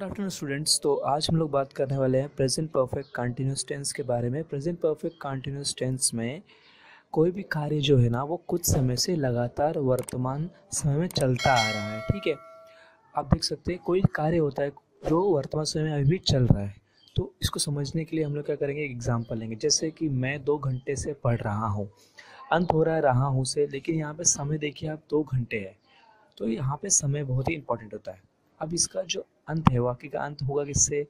Good afternoon students तो आज हम लोग बात करने वाले हैं प्रेजेंट परफेक्ट कंटिन्यूस टेंस के बारे में। प्रेजेंट परफेक्ट कंटिन्यूस टेंस में कोई भी कार्य जो है ना, वो कुछ समय से लगातार वर्तमान समय में चलता आ रहा है, ठीक है? आप देख सकते हैं, कोई कार्य होता है जो वर्तमान समय में अभी भी चल रहा है। तो इसको समझने के लिए हम लोग क्या करेंगे? एक एग्ज़ाम्पल लेंगे। जैसे कि मैं दो घंटे से पढ़ रहा हूँ। अंत हो रहा है रहा हूँ से, लेकिन यहाँ पर समय देखिए, आप दो घंटे है। तो यहाँ पर समय बहुत ही इंपॉर्टेंट होता है। अब इसका जो अंत है, वाक्य का अंत होगा किससे?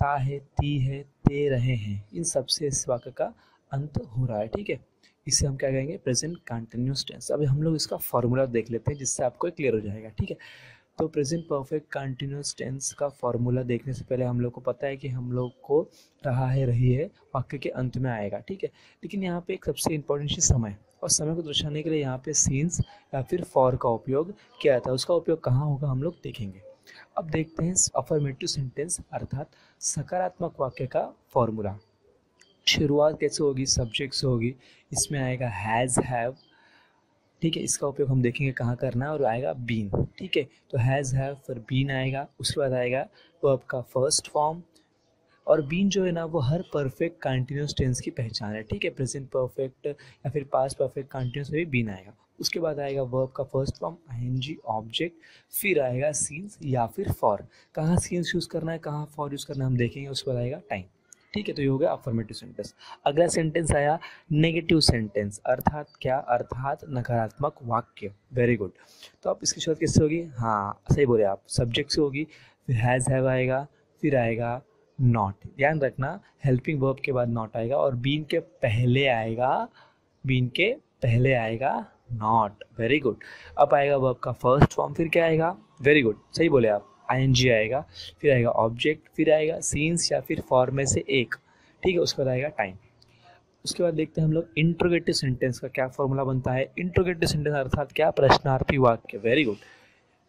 ता है, ती है, ते रहे हैं। इन सबसे इस वाक्य का अंत हो रहा है, ठीक है? इसे हम क्या कहेंगे प्रेजेंट कंटिन्यूस टेंस अभी हम लोग इसका फॉर्मूला देख लेते हैं, जिससे आपको क्लियर हो जाएगा, ठीक है? तो प्रेजेंट परफेक्ट कंटिन्यूस टेंस का फॉर्मूला देखने से पहले हम लोग को पता है कि हम लोग को रहा है, रही है, वाक्य के अंत में आएगा, ठीक है? लेकिन यहाँ पे एक सबसे इंपॉर्टेंट चीज़ समय और समय को दर्शाने के लिए यहाँ पे सीन्स या फिर फॉर का उपयोग किया जाता है। उसका उपयोग कहाँ होगा हम लोग देखेंगे। अब देखते हैं अफर्मेटिव सेंटेंस अर्थात सकारात्मक वाक्य का फॉर्मूला शुरुआत कैसे होगी? सब्जेक्ट से होगी. इसमें आएगा हैज़ हैव ठीक है, इसका उपयोग हम देखेंगे कहाँ करना है और आएगा बीन ठीक है तो हैज़ हैव फिर बीन आएगा, उसके बाद आएगा वर्ब का फ़र्स्ट फॉर्म और बीन जो है ना, वो हर परफेक्ट कंटिन्यूस टेंस की पहचान है. ठीक है प्रेजेंट परफेक्ट या फिर पास्ट परफेक्ट कंटिन्यूस में भी बीन आएगा. उसके बाद आएगा वर्ब का फ़र्स्ट फॉर्म आई ऑब्जेक्ट फिर आएगा सीन्स या फिर फॉर कहाँ सीन्स यूज़ करना है, कहाँ फॉर यूज़ करना है, हम देखेंगे, उसके बाद आएगा टाइम ठीक है तो ये हो गया अफर्मेटिव सेंटेंस अगला सेंटेंस आया नेगेटिव सेंटेंस अर्थात क्या? अर्थात नकारात्मक वाक्य. वेरी गुड तो आप इसकी शुरुआत किससे होगी? हाँ सही बोले आप. सब्जेक्ट से होगी, फिर हैज़ हैव आएगा, फिर आएगा नॉट ध्यान रखना हेल्पिंग वर्ब के बाद नॉट आएगा और बीन के पहले आएगा बीन के पहले आएगा नॉट वेरी गुड अब आएगा वर्ब का फ़र्स्ट फॉर्म फिर क्या आएगा? वेरी गुड सही बोले आप. आई आएगा, फिर आएगा ऑब्जेक्ट फिर आएगा सीन्स या फिर फॉर्म में से एक. ठीक है, उसके बाद आएगा टाइम उसके बाद देखते हैं हम लोग इंट्रोगेटिव सेंटेंस का क्या फॉर्मूला बनता है? इंट्रोगेटिव सेंटेंस अर्थात क्या? प्रश्नार्थी वाक्य. वेरी गुड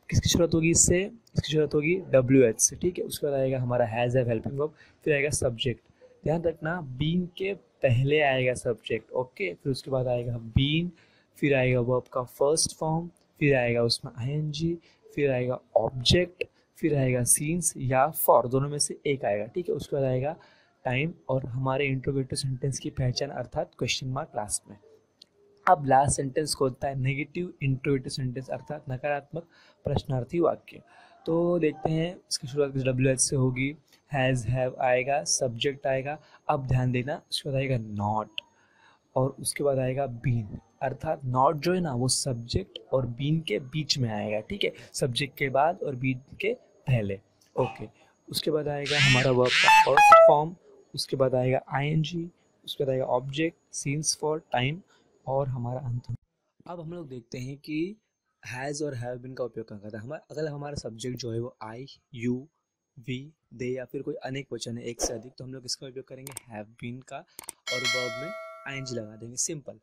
किसकी ज़रूरत होगी इससे? इसकी ज़रूरत होगी डब्ल्यू एच से. ठीक है, उसके बाद आएगा हमारा हैज़ हैव हेल्पिंग वर्ब फिर आएगा सब्जेक्ट ध्यान रखना बीन के पहले आएगा सब्जेक्ट ओके फिर उसके बाद आएगा बीन फिर आएगा वर्ब का फ़र्स्ट फॉर्म फिर आएगा उसमें आईएनजी फिर आएगा ऑब्जेक्ट फिर आएगा सीन्स या फॉर दोनों में से एक आएगा, ठीक है? उसके बाद आएगा टाइम और हमारे इंट्रोगेटिव सेंटेंस की पहचान अर्थात क्वेश्चन मार्क लास्ट में। अब लास्ट सेंटेंस को होता है नेगेटिव इंट्रोगेटिव सेंटेंस अर्थात नकारात्मक प्रश्नार्थी वाक्य। तो देखते हैं, इसकी शुरुआत डब्ल्यू एच से होगी। हैज़ हैव आएगा सब्जेक्ट आएगा। अब ध्यान देना, उसके बाद आएगा नॉट और उसके बाद आएगा बीन अर्थात नॉट जो है ना, वो सब्जेक्ट और बीन के बीच में आएगा, ठीक है? सब्जेक्ट के बाद और बीन के पहले। ओके उसके बाद आएगा हमारा वर्ब का फ़र्स्ट फॉर्म उसके बाद आएगा आईएनजी उसके बाद आएगा ऑब्जेक्ट सीन्स फॉर टाइम और हमारा अंत। अब हम लोग देखते हैं कि हैज़ और हैव बिन का उपयोग कहाँ करता है। हमारा अगर हमारा सब्जेक्ट जो है वो आई यू वी दे या फिर कोई अनेक वचन है, एक से अधिक तो हम लोग इसका उपयोग करेंगे हैव बिन का और वर्ब में आईएनजी लगा देंगे। सिंपल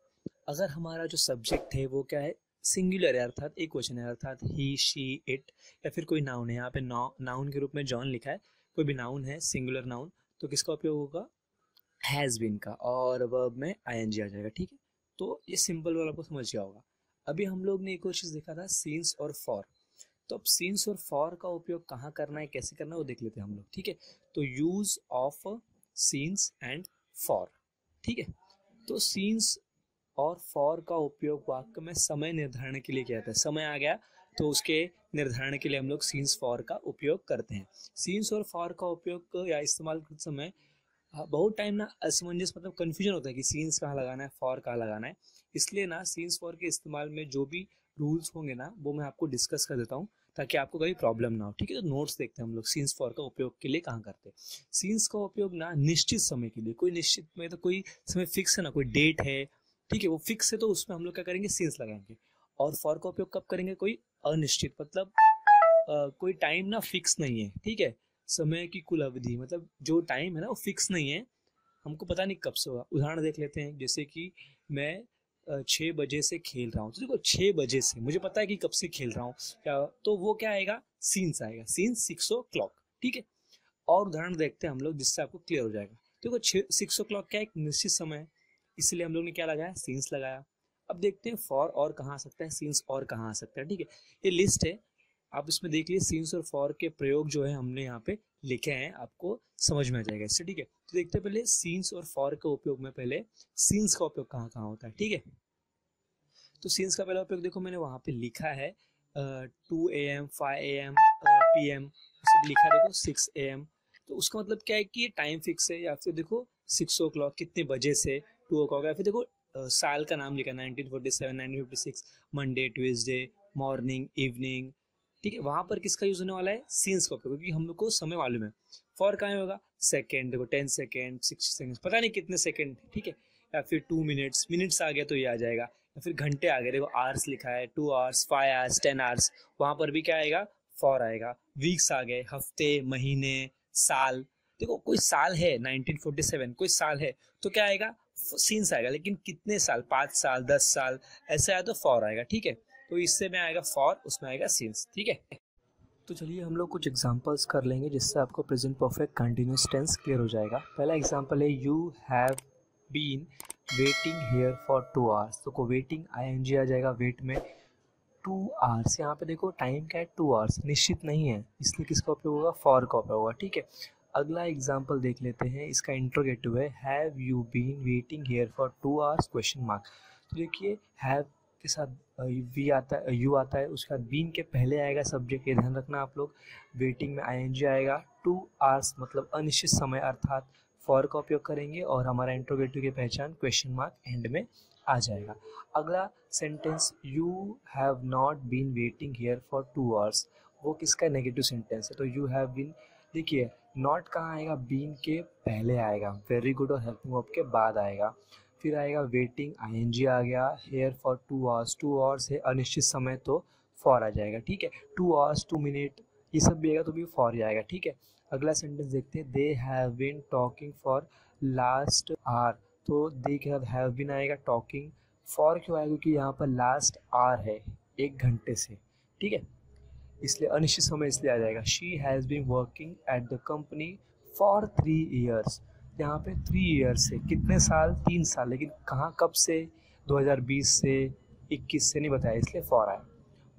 अगर हमारा जो सब्जेक्ट है, वो क्या है? सिंगुलर है, अर्थात एक क्वेश्चन है, अर्थात ही शी इट या फिर कोई नाउन है। यहाँ पे नाउन के रूप में जॉन लिखा है। कोई भी नाउन है सिंगुलर नाउन तो किसका उपयोग होगा? हैज़ बिन का। और वर्ब में आई आ जाएगा, ठीक है? तो ये सिंपल वाला आपको समझ गया होगा। अभी हम लोग ने एक और चीज़ देखा था सीन्स और फॉर तो अब सीन्स और फॉर का उपयोग कहाँ करना है, कैसे करना है, वो देख लेते हैं हम लोग, ठीक है? तो use of since and for ठीक है? तो सीन्स और फॉर का उपयोग वाक्य में समय निर्धारण के लिए किया जाता है। समय आ गया तो उसके निर्धारण के लिए हम लोग सीन्स फॉर का उपयोग करते हैं। सीन्स और फॉर का उपयोग या इस्तेमाल करते समय हाँ, बहुत टाइम ना असमंजस मतलब कन्फ्यूज़न होता है कि सीन्स कहाँ लगाना है फॉर कहाँ लगाना है। इसलिए ना सीन्स फॉर के इस्तेमाल में जो भी रूल्स होंगे ना वो मैं आपको डिस्कस कर देता हूँ ताकि आपको कभी प्रॉब्लम ना हो ठीक है? तो नोट्स देखते हैं हम लोग सीन्स फॉर का उपयोग के लिए कहाँ करते हैं। सीन्स का उपयोग ना निश्चित समय के लिए कोई निश्चित में तो कोई समय फिक्स है ना कोई डेट है ठीक है वो फिक्स है तो उसमें हम लोग क्या करेंगे? सीन्स लगाएँगे। और फॉर का उपयोग कब करेंगे? कोई अनिश्चित मतलब आ, कोई टाइम ना फिक्स नहीं है ठीक है? समय की कुल अवधि मतलब जो टाइम है ना वो फिक्स नहीं है। हमको पता नहीं कब से होगा। उदाहरण देख लेते हैं जैसे कि मैं छः बजे से खेल रहा हूँ। तो देखो छः बजे से मुझे पता है कि कब से खेल रहा हूँ। क्या तो वो क्या आएगा? सीन्स आएगा। सीन्स सिक्स ओ क्लॉक ठीक है? और उदाहरण देखते हैं हम लोग जिससे आपको क्लियर हो जाएगा। देखो छः सिक्स ओ क्लॉक क्या एक निश्चित समय है? इसलिए हम लोग ने क्या लगाया? सीन्स लगाया। अब देखते हैं फॉर और कहाँ आ सकता है सीन्स और कहाँ आ सकता है, ठीक है? ये लिस्ट है। आप इसमें देख लीजिए सीन्स और फॉर के प्रयोग जो है हमने यहाँ पे लिखे हैं। आपको समझ में आ जाएगा इससे, ठीक है? तो देखते हैं पहले सीन्स और फॉर के उपयोग में पहले सीन्स का उपयोग कहाँ कहाँ होता है, ठीक है? तो सीन्स का पहला उपयोग देखो, मैंने वहाँ पे लिखा है two A M five A M P M सब लिखा देखो सिक्स ए एम तो उसका मतलब क्या है कि ये टाइम फिक्स है या फिर देखो सिक्स ओ क्लॉक कितने बजे से टू ओ क्लॉक या फिर देखो साल का नाम लिखा nineteen forty seven, nineteen fifty six, Monday Tuesday morning, evening. ठीक है, वहाँ पर किसका यूज़ होने वाला है? सीन्स का क्योंकि हम लोग को समय मालूम है। फॉर कहाँ होगा? सेकेंड, देखो, टेन सेकेंड, सिक्सटी सेकेंड पता नहीं कितने सेकेंड ठीक है? या फिर टू मिनट्स मिनट्स आ गया तो ये आ जाएगा। या फिर घंटे आ गए, देखो, आवर्स लिखा है, two hours, five hours, ten hours, वहाँ पर भी क्या आएगा? फॉर आएगा। वीक्स आ गए, हफ़्ते, महीने, साल। देखो, कोई साल है 1947 कोई साल है तो क्या आएगा? सीन्स आएगा, लेकिन कितने साल? पाँच साल, दस साल, ऐसे आया तो फॉर आएगा, ठीक है? तो इससे में आएगा फॉर, उसमें आएगा सीन्स, ठीक है? तो चलिए हम लोग कुछ एग्जांपल्स कर लेंगे, जिससे आपको present perfect continuous tense clear हो जाएगा। पहला एग्जांपल है you have been waiting here for two hours तो को वेटिंग आई आ जाएगा वेट में टू आवर्स यहाँ पे देखो टाइम क्या है? टू आवर्स निश्चित नहीं है। इसलिए किसका उपयोग होगा? फॉर का उपयोग होगा, ठीक है? अगला एग्ज़ाम्पल देख लेते हैं। इसका इंट्रोगेटिव है। Have you been waiting here for two hours question mark तो देखिए हैव के साथ वी आता है यू आता है। उसके बाद बीन के पहले आएगा सब्जेक्ट ये ध्यान रखना आप लोग। वेटिंग में आईएनजी आएगा। टू आवर्स मतलब अनिश्चित समय अर्थात फॉर का उपयोग करेंगे और हमारा इंट्रोगेटिव की पहचान क्वेश्चन मार्क एंड में आ जाएगा। अगला sentence you have not been waiting here for two hours वो किसका नेगेटिव सेंटेंस है? तो यू हैव बीन देखिए नॉट कहाँ आएगा? बीन के पहले आएगा। वेरी गुड और हेल्पिंग वर्ब के बाद आएगा। फिर आएगा वेटिंग आई आ गया। Here for two hours two hours है। अनिश्चित समय तो फॉर आ जाएगा, ठीक है? टू आवर्स टू मिनट ये सब भी आएगा तो भी फॉर आएगा, ठीक है? अगला सेंटेंस देखते हैं। They have been talking for last hour तो दे के साथ हैव बीन आएगा टॉकिंग फॉर क्यों आएगा क्योंकि यहाँ पर लास्ट आर है, एक घंटे से, ठीक है? इसलिए अनिश्चित समय इसलिए आ जाएगा। She has been working at the company for three years यहाँ पे थ्री ईयर्स से कितने साल? तीन साल। लेकिन कहाँ, कब से? 2020 से 21 से नहीं बताया। इसलिए फॉर आया।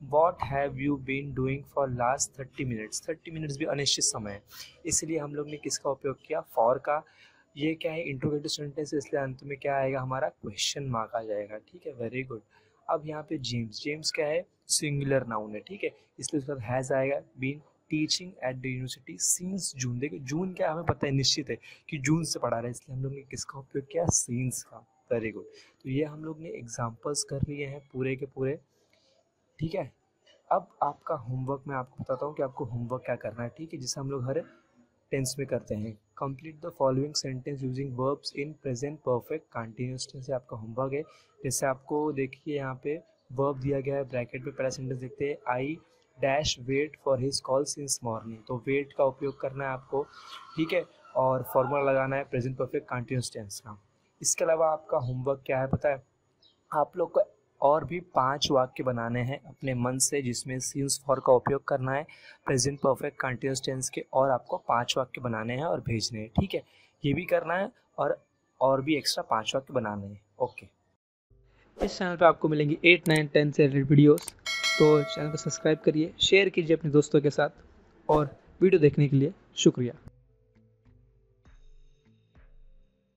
What have you been doing for last thirty minutes thirty minutes भी अनिश्चित समय है। इसलिए हम लोग ने किसका उपयोग किया? फॉर का। ये क्या है? इंट्रोगेटिव सेंटेंस इसलिए अंत में क्या आएगा? हमारा क्वेश्चन मार्क आ जाएगा। ठीक है? वेरी गुड अब यहाँ पे जेम्स जेम्स क्या है? सिंगुलर नाउन है, ठीक है? इसलिए उसके बाद हैज़ आएगा been teaching at the university since June देखिए जून क्या हमें पता है, निश्चित है कि जून से पढ़ा रहे हैं, इसलिए हम लोग ने किसका उपयोग किया? सीन्स का। वेरी गुड तो ये हम लोग ने एग्जाम्पल्स कर लिए हैं पूरे के पूरे, ठीक है? अब आपका होमवर्क मैं आपको बताता हूँ कि आपको होमवर्क क्या करना है, ठीक है? जिसे हम लोग हर टेंस में करते हैं। Complete the following sentence using verbs in present perfect continuous tense आपका होमवर्क है। जैसे आपको देखिए यहाँ पे वर्ब दिया गया है ब्रैकेट में पहला सेंटेंस देखते हैं I dash wait for his call since morning तो वेट का उपयोग करना है आपको, ठीक है? और फॉर्मूला लगाना है प्रेजेंट परफेक्ट कंटिन्यूस टेंस का। इसके अलावा आपका होमवर्क क्या है पता है? आप लोग को और भी पाँच वाक्य बनाने हैं अपने मन से, जिसमें सीन्स फॉर का उपयोग करना है प्रेजेंट परफेक्ट कंटिन्यूस टेंस के, और आपको पाँच वाक्य बनाने हैं और भेजने हैं, ठीक है? ये भी करना है और और भी एक्स्ट्रा पाँच वाक्य बनाने हैं ओके इस चैनल पे आपको मिलेंगी एट नाइन टेन से रिलेटेड वीडियोस तो चैनल को सब्सक्राइब करिए शेयर कीजिए अपने दोस्तों के साथ, और वीडियो देखने के लिए शुक्रिया।